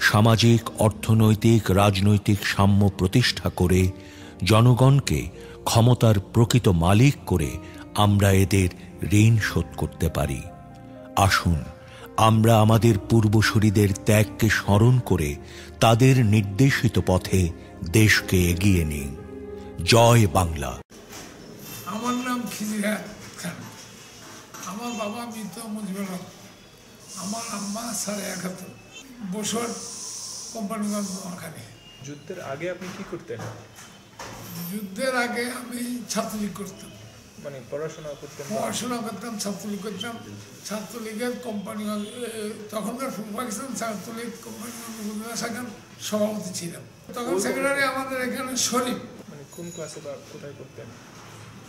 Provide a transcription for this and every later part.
সামাজিক, অর্থনৈতিক, রাজনৈতিক সাম্য প্রতিষ্ঠা করে জনগণকে ক্ষমতার প্রকৃত মালিক করে আমরা এদের ঋণ শোধ করতে পারি। আসুন, আমরা আমাদের পূর্বসূরীদের ত্যাগকে স্মরণ করে তাদের নির্দেশিত পথে দেশকে এগিয়ে নিই। জয় বাংলা। আমার নাম খিজিরাত খান। আমার বাবা মৃত মুজিবুর রহমান। আমার আম্মা সাড়ে একাত্তর বছর কোম্পানিগঞ্জ যুদ্ধের আগে আপনি কি করতেন? যুদ্ধের আগে আমি ছাত্রলীগ করতাম। মানে পড়াশোনা করতেন বা- পড়াশোনা করতাম ছাত্রলীগ করতাম। ছাত্রলীগের কোম্পানিগঞ্জ তখনকার পাকিস্তান ছাত্রলীগ কোম্পানিগঞ্জ শাখার সভাপতি ছিলাম। তখন সেক্রেটারি আমাদের এখানে শরীফ। মানে কোন ক্লাসে বা কোথায় করতেন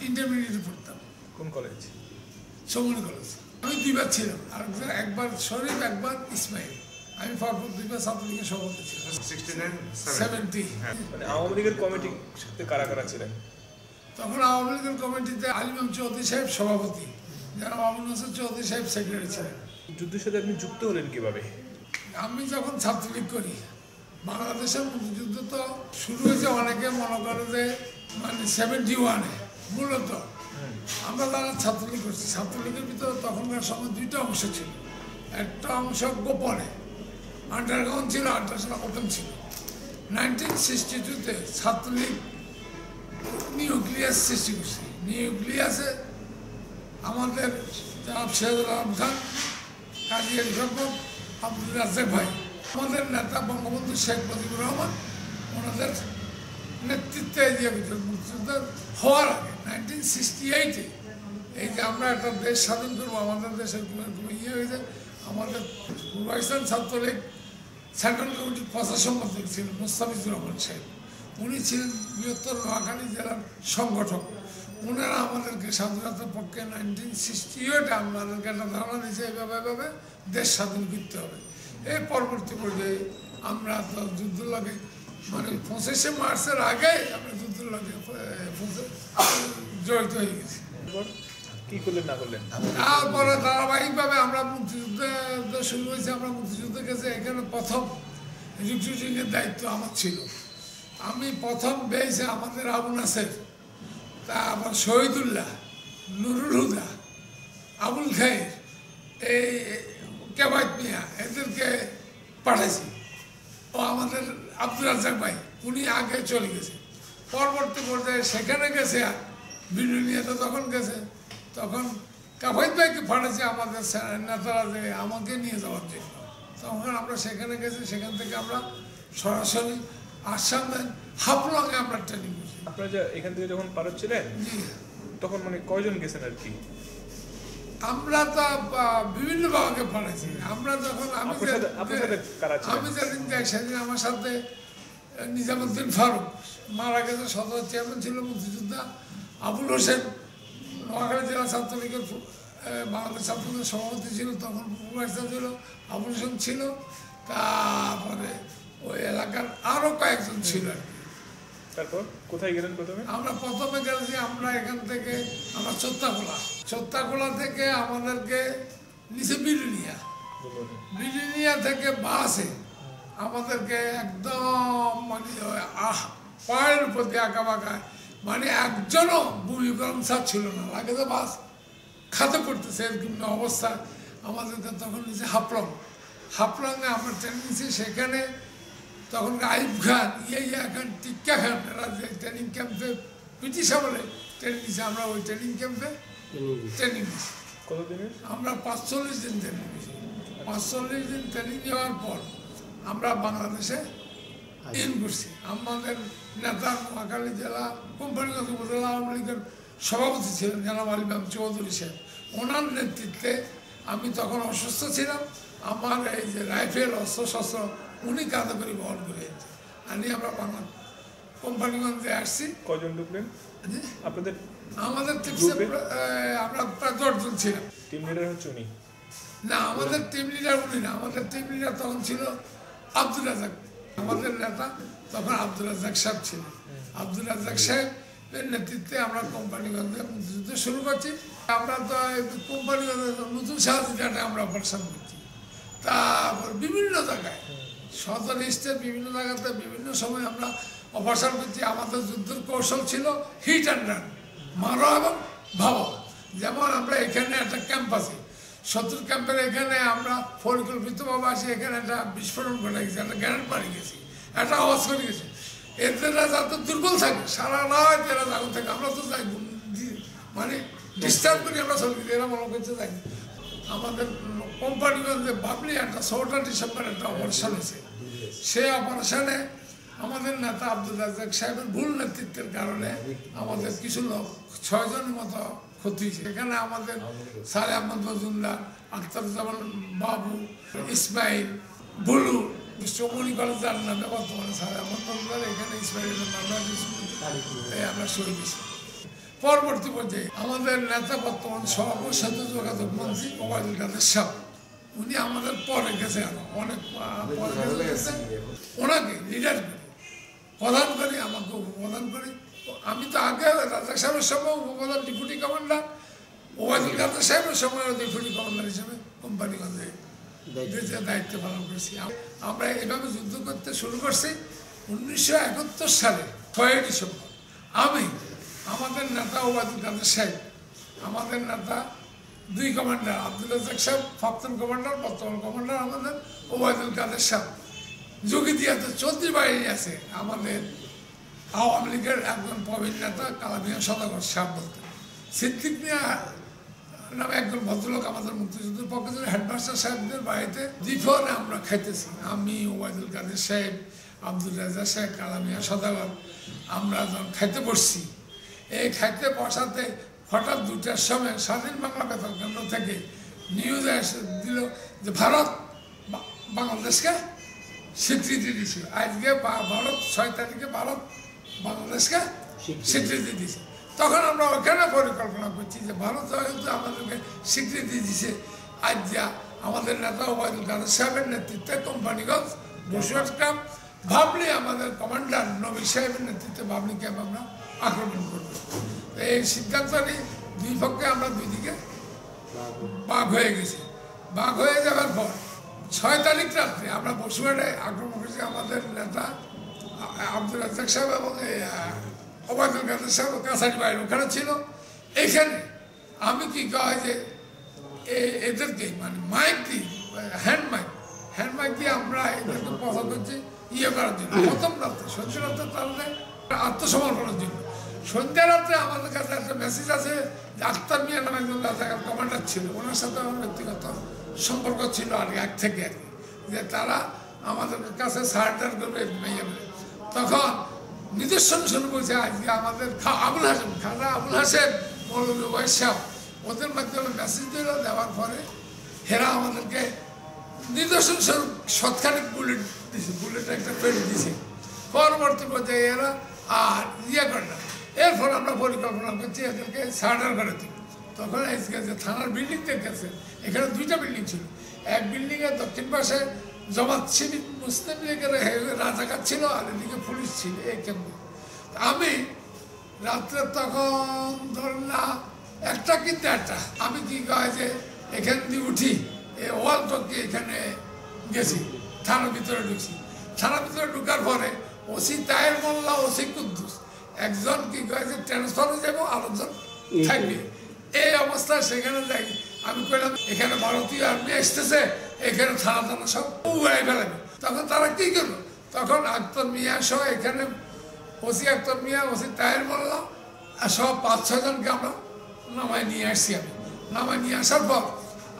ইন্টারমিডিয়েটে পড়তাম। কোন কলেজ সমনি কলেজ আমি দুইবার ছিলাম। আর একবার শরীফ একবার ইসমাইল। আমি পরপর দুইবার ছাত্রলীগের সভাপতি ছিলাম। সেভেন্টি মানে আওয়ামী লীগের কমিটির সাথে কারা কারা ছিলেন? তখন আওয়ামী লীগের কমিটিতে আলিমাম চৌধুরী সাহেব সভাপতি যারা মামুন হাসান চৌধুরী সাহেব সেক্রেটারি ছিলেন। যুদ্ধের সাথে আপনি যুক্ত হলেন কীভাবে? আমি যখন ছাত্রলীগ করি বাংলাদেশের মুক্তিযুদ্ধ তো শুরু হয়েছে অনেকে মনে করে যে মানে সেভেন্টি ওয়ানে মূলত। আমরা যারা ছাত্রলীগ করছি। ছাত্রলীগের ভিতরে তখনকার সময় দুইটা অংশ ছিল। একটা অংশ গোপনে। আন্ডারগ্রাউন্ড ছিল ছিল ওপেন ছিল। নাইনটিন সিক্সটি টুতে ছাত্রলীগ নিউক্লিয়াস সৃষ্টি করছে। নিউক্লিয়াসে আমাদের জনাব শেহুল আলম খান, কাজী সম্পদ আব্দুল রাজ্জাক ভাই, আমাদের নেতা বঙ্গবন্ধু শেখ মুজিবুর রহমান, ওনাদের নেতৃত্বে গেছে। মুক্তিযুদ্ধ হওয়ার আগে নাইনটিন সিক্সটি এইটে এই যে আমরা একটা দেশ স্বাধীন করব, আমাদের দেশের ইয়ে হয়েছে আমাদের পূর্ব পাকিস্তান ছাত্রলীগ সেন্ট্রাল কমিটির প্রশাসন মন্ত্রী ছিলেন মুস্তাফিজুর রহমান সাহেব। উনি ছিলেন বৃহত্তর নোয়াখালী জেলার সংগঠক। ওনারা আমাদেরকে স্বাধীনতার পক্ষে নাইনটিন সিক্সটি এইটে আমাদেরকে একটা ধারণা দিয়েছে, এভাবে এভাবে দেশ স্বাধীন করতে হবে। এই পরবর্তী পর্যায়ে আমরা তো যুদ্ধ লাগে মানে পঁচিশে মার্চের আগে আমরা যুদ্ধ লাগে জড়িত হয়ে গেছি। কি করলেন, না করলেন? তারপরে আমরা শুরু হয়েছে, আমরা গেছে। এখানে প্রথম রিক্রুটিংয়ের দায়িত্ব আমার ছিল। আমি প্রথম আমাদের আবু নাসের, তারপর শহীদুল্লাহ, নুরুল হুদা, আবুল খাইর এই কেবায়ত মিয়া, এদেরকে পাঠাইছি। ও আমাদের আব্দুল রাজ্জাক ভাই, উনি আগে চলে গেছে। পরবর্তী পর্যায়ে সেখানে গেছে বিনুনিয়াতে তখন গেছে। তখন কাফাইত ভাইকে পাঠাচ্ছে আমাদের নেতারা যে আমাকে নিয়ে যাওয়ার জন্য। তখন আমরা সেখানে গেছি সেখান থেকে আমরা সরাসরি আসাম হাফলংয়ে আমরা ট্রেনিং করছি। আপনারা যে এখান থেকে যখন পার হচ্ছিলেন জি। তখন মানে কয়জন গেছেন আর কি? আমরা তো বিভিন্ন ভাবে পড়েছি আমরা যখন আমি? আমি যেদিন যাই সেদিন আমার সাথে নিজামুদ্দিন ফারুক। মারা গেছে সদর চেয়ারম্যান ছিল মুক্তিযোদ্ধা আবুল হোসেন। নোয়াখালী জেলা ছাত্রলীগের বাংলাদেশ ছাত্রলীগের সভাপতি ছিল তখন উপদেষ্টা ছিল আবুল ছিল তারপরে ওই এলাকার আরও কয়েকজন ছিল আর তারপর কোথায় গেলেন প্রথমে? আমরা প্রথমে গেছি আমরা এখান থেকে আমরা চোত্তাখোলা চোত্তাখোলা থেকে আমাদেরকে নিচে বিলুনিয়া। বিলুনিয়া থেকে বাসে আমাদেরকে একদম মানে আহ পায়ের উপর দিয়ে আঁকা বাঁকা মানে একজনও ছাড় ছিল না। লাগে তো বাস খাতে পড়তেছে এরকম অবস্থা। আমাদেরকে তখন নিচে হাফলং। হাফলংয়ে আমরা ট্রেন নিয়েছি সেখানে তখন আইব খান ইয়ে ইয়া খান টিক্কা খান এরা যে ট্রেনিং ক্যাম্পে ব্রিটিশ আমলে ট্রেনিং নিয়েছে আমরা ওই ট্রেনিং ক্যাম্পে ট্রেনিং নিয়েছি। আমরা পাঁচচল্লিশ দিন ট্রেনিং নিয়েছি। পাঁচচল্লিশ দিন ট্রেনিং নেওয়ার পর আমরা বাংলাদেশে করছি। আমাদের নেতা নোয়াখালী জেলা কোম্পানিগঞ্জ উপজেলা আওয়ামী লীগের সভাপতি ছিলেন জনাব আলিমাম চৌধুরী সাহেব ওনার নেতৃত্বে আমি তখন অসুস্থ ছিলাম। আমার এই যে রাইফেল অস্ত্র শস্ত্র উনি কাঁধে করে বহন করে আনি আমরা বাংলা কোম্পানিগঞ্জে আসছি। কয়জন ঢুকলেন? আপনাদের আমাদের আমরা প্রায় দশজন ছিলাম। টিম লিডার হচ্ছে উনি। না আমাদের টিম লিডার উনি না আমাদের টিম লিডার তখন ছিল আব্দুল রাজাক আমাদের নেতা তখন আব্দুল রাজাক সাহেব ছিলেন। আব্দুল রাজাক সাহেবের নেতৃত্বে আমরা কোম্পানিগঞ্জে মুক্তিযুদ্ধ শুরু করছি। আমরা তো কোম্পানিগঞ্জে নতুন সাহায্যটা আমরা অপারেশন করছি। তারপর বিভিন্ন জায়গায় সদর স্টেট বিভিন্ন জায়গাতে বিভিন্ন সময় আমরা অপারেশন করছি। আমাদের যুদ্ধের কৌশল ছিল হিট অ্যান্ড রান মারো এবং ভাবো। যেমন আমরা এখানে একটা ক্যাম্প আছে শত্রু ক্যাম্পের এখানে আমরা পরিকল্পিতভাবে আসি এখানে একটা বিস্ফোরণ ঘটে গেছে একটা গ্যারেন্ট মারি গেছি, একটা আওয়াজ করে গেছে। এদেররা যাতে দুর্বল থাকে, সারা রাত এরা জাগুন থাকে, আমরা তো যাই মানে ডিস্টার্ব করি আমরা গেছি, এরা মনে করছে যাই আমাদের কোম্পানিগঞ্জে বাবলি একটা ষোলোটা ডিসেম্বর একটা অপারেশন হয়েছে। সেই অপারেশনে আমাদের নেতা আব্দুল রাজাক সাহেবের ভুল নেতৃত্বের কারণে আমাদের কিছু লোক, ছয়জনের মতো ক্ষতি। এখানে আমাদের সারে আহমদ মজুমদার আখতারুজ্জামান বাবু, ইসমাইল, বুলু চৌমনি কলেজ যার নামে বর্তমানে সারে আহমদ মজুমদার, এখানে ইসমাইলের নামে আমরা দিয়েছি পরবর্তী পর্যায়ে আমাদের নেতা বর্তমান সভাপতি সাথে যোগাযোগ মন্ত্রী ওবায়দুল কাদের সাহ উনি আমাদের পরে গেছে আরও, অনেক পরে গেছে। ওনাকে লিডার করি প্রধান করি আমাকে উপপ্রধান করি। আমি তো আগে রাজাক সাহেবের সময় উপপ্রধান ডিপুটি কমান্ডার ওবায়দুল কাদের সাহেবের সময় ডেপুটি কমান্ডার হিসেবে কোম্পানিগঞ্জে দেশের দায়িত্ব। পালন করছি। আমরা এভাবে যুদ্ধ করতে শুরু করছি উনিশশো একাত্তর সালে ছয়ই ডিসেম্বর। আমি আমাদের নেতা ওবায়দুল কাদের সাহেব আমাদের নেতা দুই কমান্ডার আব্দুল রাজাক সাহেব প্রাক্তন কমান্ডার বর্তমান কমান্ডার আমাদের ওবায়দুল কাদের সাহেব। যোগী দিয়াতে চৌধুরী বাহিনী আছে আমাদের আওয়ামী লীগের একজন প্রবীণ নেতা কালামিয়া সদাগর সাহেব বলতেন। সিদ্দিক মিয়া নামে একজন ভদ্রলোক আমাদের মুক্তিযুদ্ধের পক্ষে ছিল হেডমাস্টার সাহেবদের বাড়িতে দ্বিফলে আমরা খাইতেছি। আমি, ওবায়দুল কাদের সাহেব আব্দুল রাজা সাহেব, কালামিয়া সদাগর, আমরা যখন খাইতে বসছি, এই খাইতে বসাতে হঠাৎ দুটার সময় স্বাধীন বাংলা বেতন কেন্দ্র থেকে নিউজ এসে দিল যে ভারত বাংলাদেশকে স্বীকৃতি দিয়েছিল আজকে ভারত ছয় তারিখে ভারত বাংলাদেশকে স্বীকৃতি দিয়েছে। তখন আমরা ওখানে পরিকল্পনা করছি যে ভারত হয়তো আমাদেরকে স্বীকৃতি দিছে আজ যা আমাদের নেতা ওবায়দুল কাদের সাহেবের নেতৃত্বে কোম্পানিগঞ্জ বসুয়াট ক্যাম্প ভাবলি আমাদের কমান্ডার নবী সাহেবের নেতৃত্বে ভাবলি ক্যাম্প আমরা আক্রমণ করব? এই সিদ্ধান্ত নিয়ে দুই পক্ষে আমরা দুই দিকে বাঘ হয়ে গেছি। বাঘ হয়ে যাওয়ার পর ছয় তারিখ রাত্রে আমরা বসুয়াটে আক্রমণ করেছি আমাদের নেতা আব্দুল রাজাক সাহেব এবং ওবায়দুল কাদের সাহেব কাছারি বাইরে ওখানে ছিল এইখানে আমি কি কয় যে এদেরকে মানে মাইক দিই হ্যান্ড মাইক হ্যান্ড মাইক দিয়ে আমরা এদেরকে কথা করছি ইয়ে করার জন্য প্রথম রাত্রে সন্ধ্যা রাত্রে তাহলে আত্মসমর্পণের জন্য সন্ধ্যা রাত্রে আমাদের কাছে একটা মেসেজ আছে যে আক্তার মিয়া নামে একজন রাজাকার কমান্ডার ছিল ওনার সাথে আমার ব্যক্তিগত সম্পর্ক ছিল আর এক থেকে আর যে তারা আমাদের কাছে সারেন্ডার করবে মেয়ে। তখন নিদর্শন শুরু করেছে আজকে আমাদের আবুল হাসেম খাজা আবুল হাসেম মৌলভী বৈশাখ, ওদের মাধ্যমে মেসেজ দিল দেওয়ার পরে হেরা আমাদেরকে নিদর্শন স্বরূপ শতখানিক বুলেট দিছে বুলেট একটা পেট দিছে। পরবর্তী পর্যায়ে এরা আর ইয়ে করে না। এরপর আমরা পরিকল্পনা করছি এদেরকে সার্ডার করে দিব তখন যে থানার বিল্ডিং দেখেছে এখানে দুইটা বিল্ডিং ছিল। এক বিল্ডিংয়ের দক্ষিণ পাশে জমাত শিবির মুসলিম লীগের রাজাকার ছিল আর এদিকে পুলিশ ছিল এই কেন্দ্রে আমি রাত্রে তখন ধরেন না একটা কিন্তু একটা আমি কি কয় যে এখান দিয়ে উঠি এই ওয়াল টকে এখানে গেছি থানার ভিতরে ঢুকছি। থানার ভিতরে ঢুকার পরে ওসি তায়ের মোল্লা ওসি কুদ্দুস একজন কি কয় যে ট্রান্সফারে যাব আরেকজন থাকবে। এই অবস্থা সেখানে যাই আমি কইলাম, এখানে ভারতীয় আর্মি আসতেছে, এখানে থানা থানা সব উড়াই ফেলাবে তখন তারা কি করল? তখন আক্তর মিয়া সহ এখানে ওসি আক্তর মিয়া, ওসি তায়ের মোল্লা আর সব পাঁচ ছজনকে আমরা নামায় নিয়ে আসছি আমি। নামায় নিয়ে আসার পর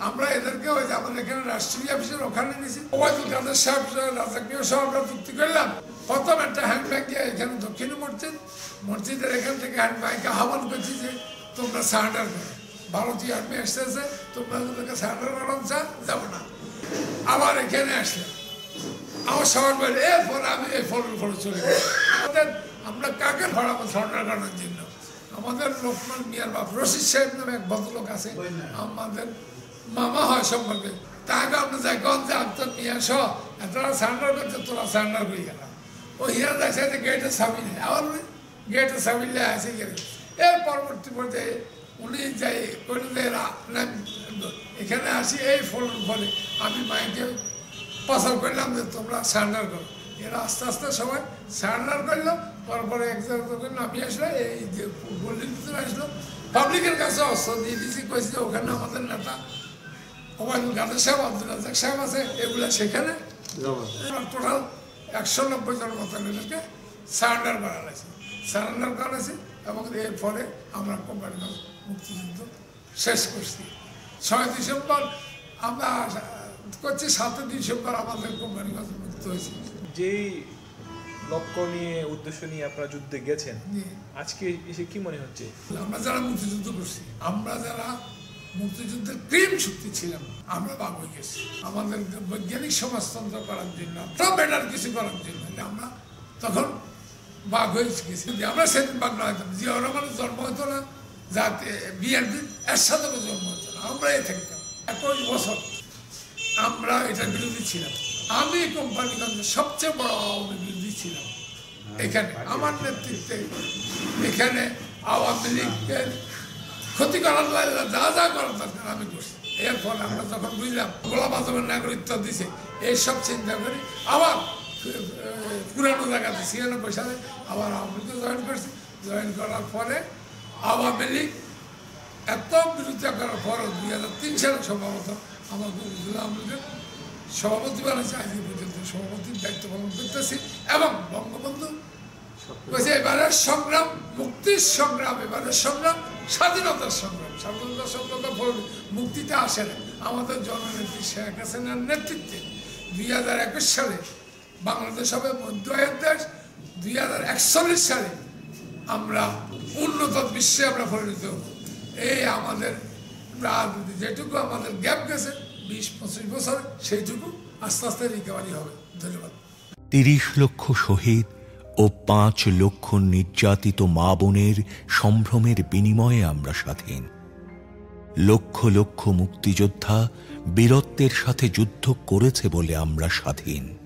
আমরা এদেরকে ওই আমাদের এখানে রাষ্ট্রীয় অফিসের ওখানে নিয়েছি। ওবায়দুল কাদের সাহেব রাজাকীয় সহ আমরা চুক্তি করলাম। প্রথম একটা হ্যান্ড ব্যাগ দিয়ে এখানে দক্ষিণ মসজিদ, মসজিদের এখান থেকে হ্যান্ড ব্যাগকে আহ্বান করছি যে তোমরা সারেন্ডার করো। ভারতীয় আর্মি আসতেছে, তোমরা তাদেরকে সারেন্ডার যাব না। আবার এখানে আসলাম আমার সবার বলে এরপর আমি এই ফলের ফলে চলে আমাদের, আমরা কাকে ধরাবো সারেন্ডার করার জন্য? আমাদের লোকমান মিয়ার বাপ রশিদ সাহেব নামে এক ভদ্রলোক আছে। আমাদের মামা হয় সম্পর্কে। তাকে আমরা যাই কন যে আক্তার মিয়া সহ তোরা সারেন্ডার করছে তোরা সারেন্ডার করে গেলাম ও হিরা দেখছে যে গেটের সামি নেই আবার গেটের সামি নিয়ে আসে গেলে এর পরবর্তী পর্যায়ে উনি যাই করে যে এরা এখানে আসি, এই ফলের ফলে। আমি মাইকে পাসার করলাম যে তোমরা সারেন্ডার করো। এরা আস্তে আস্তে সবাই সারেন্ডার করল তারপরে একজন যখন নামিয়ে আসলো, এই যে ভিতরে আসলো, পাবলিকের কাছে অস্ত্র দিয়ে দিয়েছি, কইছি যে ওখানে আমাদের নেতা ওবায়দুল কাদের সাহেব, আব্দুল রাজাক সাহেব আছে, এগুলো সেখানে। টোটাল একশো নব্বই জন মতো এদেরকে সারেন্ডার করা হয়েছে। সারেন্ডার করা হয়েছে এবং এর ফলে আমরা কোম্পানিগঞ্জ মুক্তিযুদ্ধ শেষ করছি। ছয় ডিসেম্বর আমরা করছি সাতই ডিসেম্বর আমাদের কোম্পানিগঞ্জ মুক্ত হয়েছে। যেই লক্ষ্য নিয়ে উদ্দেশ্য নিয়ে আপনারা যুদ্ধে গেছেন। আজকে এসে কি মনে হচ্ছে? আমরা যারা মুক্তিযুদ্ধ করছি আমরা যারা মুক্তিযুদ্ধের প্রেম শক্তি ছিলাম আমরা হয়ে গেছি। আমাদের বৈজ্ঞানিক সমাজতন্ত্র করার জন্য সব বেটার কিছু করার জন্য আমরা তখন বাঘ হয়ে গেছি। আমরা সেদিন বাঘ না হইতাম জিয়া রহমানের জন্ম হতো না যাতে বিএনপি এর সাথে জন্ম হতো না আমরা এ থাকতাম। একুশ বছর আমরা এটার বিরোধী ছিলাম। আমি কোম্পানিগঞ্জের সবচেয়ে বড় আওয়ামী বিরোধী ছিলাম। এখানে আমার নেতৃত্বে এখানে আওয়ামী লীগের ক্ষতি করার লাগে যা যা করার দরকার আমি করছি। এর ফলে আমরা যখন বুঝলাম গোলাপ আজমের নাগরিকত্ব দিছে এইসব চিন্তা করি আবার পুরানো জায়গাতে ছিয়ানব্বই সালে আবার আওয়ামী জয়েন করছি। জয়েন করার পরে আওয়ামী লীগ এত বিরোধিতা করার পরও দুই হাজার তিন সালে সম্ভবত আমার উপজেলা আওয়ামী লীগের সভাপতি বানাইছে আজকে পর্যন্ত সভাপতির দায়িত্ব পালন করতেছি এবং বঙ্গবন্ধু বলছে, এবারের সংগ্রাম, মুক্তির সংগ্রাম, এবারের সংগ্রাম স্বাধীনতার সংগ্রাম। স্বাধীনতার সংগ্রাম মুক্তিতে আসে না আমাদের জননেত্রী শেখ হাসিনার নেতৃত্বে দুই হাজার একুশ সালে বাংলাদেশ হবে মধ্যায়ের দেশ। দুই হাজার একচল্লিশ সালে আমরা উন্নত বিশ্বে আমরা পরিণত হব। এই আমাদের রাজনীতি যেটুকু, আমাদের গ্যাপ গেছে, বিশ পঁচিশ বছর সেইটুকু আস্তে আস্তে রিকভারি হবে। ধন্যবাদ। তিরিশ লক্ষ শহীদ ও পাঁচ লক্ষ নির্যাতিত মা বোনের সম্ভ্রমের বিনিময়ে আমরা স্বাধীন। লক্ষ লক্ষ মুক্তিযোদ্ধা বীরত্বের সাথে যুদ্ধ করেছে বলে আমরা স্বাধীন।